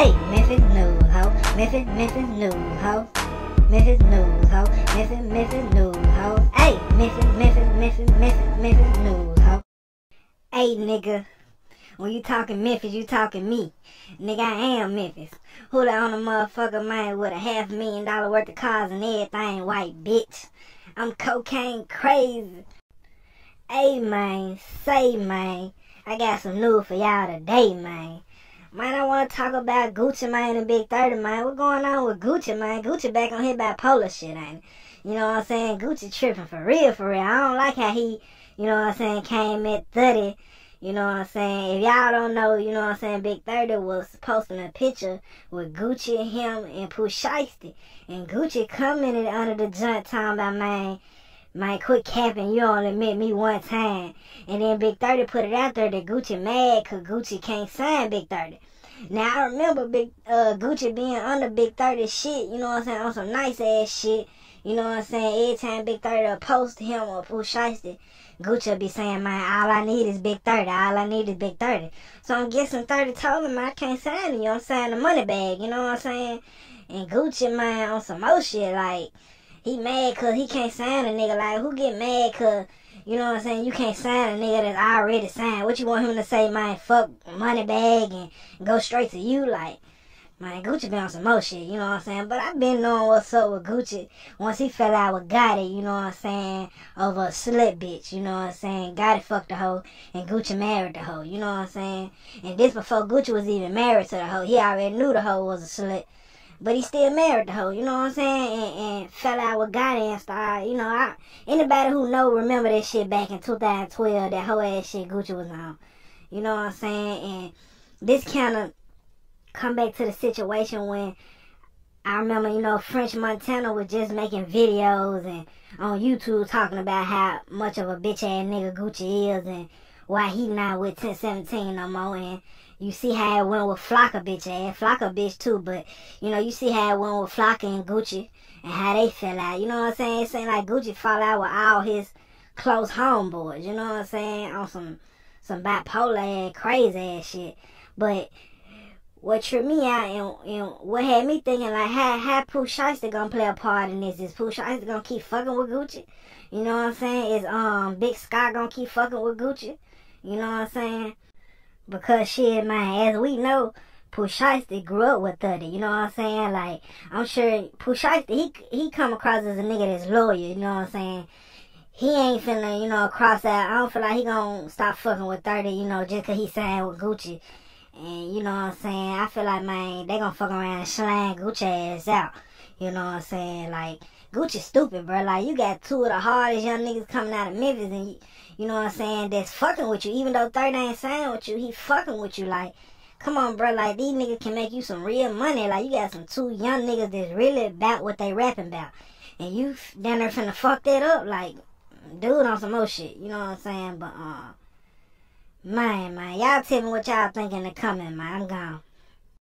Hey, Memphis news, ho. Memphis, Memphis news, ho. Memphis news, ho. Memphis, Memphis news, ho. Hey, Memphis, Memphis, Memphis, Memphis, Memphis news, ho. Hey, nigga. When you talking Memphis, you talking me. Nigga, I am Memphis. Who the on a motherfucker man with a half million dollar worth of cars and everything, white bitch. I'm cocaine crazy. Hey, man. Say, man. I got some news for y'all today, man. Man, I want to talk about Gucci Mane, and Big 30, man. What's going on with Gucci, man? Gucci back on his bipolar shit, ain't? You know what I'm saying? Gucci tripping for real, for real. I don't like how he, you know what I'm saying, came at 30. You know what I'm saying? If y'all don't know, you know what I'm saying, Big 30 was posting a picture with Gucci, and him, and Pooh Shiesty. And Gucci commented under the joint talking about, man, Man, quit capping. You only met me one time. And then Big 30 put it out there that Gucci mad because Gucci can't sign Big 30. Now, I remember Big uh, Gucci being under Big 30 shit, you know what I'm saying, on some nice ass shit. You know what I'm saying? Every time Big 30 post him or Pooh Shiesty, Gucci be saying, man, all I need is Big 30. All I need is Big 30. So I'm guessing 30 told him I can't sign you. I'm signing the Moneybagg, you know what I'm saying? And Gucci, man, on some more shit, like, he mad cause he can't sign a nigga. Like, who get mad cause, you know what I'm saying, you can't sign a nigga that's already signed. What you want him to say, man, fuck Moneybagg and go straight to you? Like, man, Gucci been on some more shit, you know what I'm saying? But I've been knowing what's up with Gucci once he fell out with Gotti, you know what I'm saying, over a slut bitch, you know what I'm saying? Gotti fucked the hoe and Gucci married the hoe, you know what I'm saying? And this before Gucci was even married to the hoe. He already knew the hoe was a slut. But he still married the hoe, you know what I'm saying? And, and fell out with Gotti and you know, I, anybody who know remember that shit back in 2012, that whole ass shit Gucci was on. You know what I'm saying? And this kind of come back to the situation when I remember, you know, French Montana was just making videos and on YouTube talking about how much of a bitch ass nigga Gucci is and why he not with 1017 no more. And you see how it went with Flocka bitch ass. Flocka bitch too, but you know, you see how it went with Flocka and Gucci and how they fell out. You know what I'm saying? Saying like Gucci fall out with all his close homeboys. You know what I'm saying? On some some bipolar ass, crazy ass shit. But what tripped me out and, and what had me thinking like how how Pooh Shiesty gonna play a part in this? Is Pooh Shiesty gonna keep fucking with Gucci? You know what I'm saying? Is um Big Sky gonna keep fucking with Gucci? You know what I'm saying? Because shit, man, as we know, Pooh Shiesty grew up with 30, you know what I'm saying? Like, I'm sure Pooh Shiesty, he, he come across as a nigga that's loyal, you know what I'm saying? He ain't finna, you know, cross that. I don't feel like he gonna stop fucking with 30, you know, just cause he signed with Gucci. And, you know what I'm saying? I feel like, man, they gonna fuck around and slang Gucci ass out. You know what I'm saying? Like, Gucci stupid, bro. Like, you got two of the hardest young niggas coming out of Memphis and you, you know what I'm saying, that's fucking with you. Even though 30 ain't signed with you, he fucking with you. Like, come on, bro. Like, these niggas can make you some real money. Like, you got some two young niggas that's really about what they rapping about. And you down there finna fuck that up. Like, dude on some more shit. You know what I'm saying? But, uh, man, man, y'all tell me what y'all think in the comment, man. I'm gone.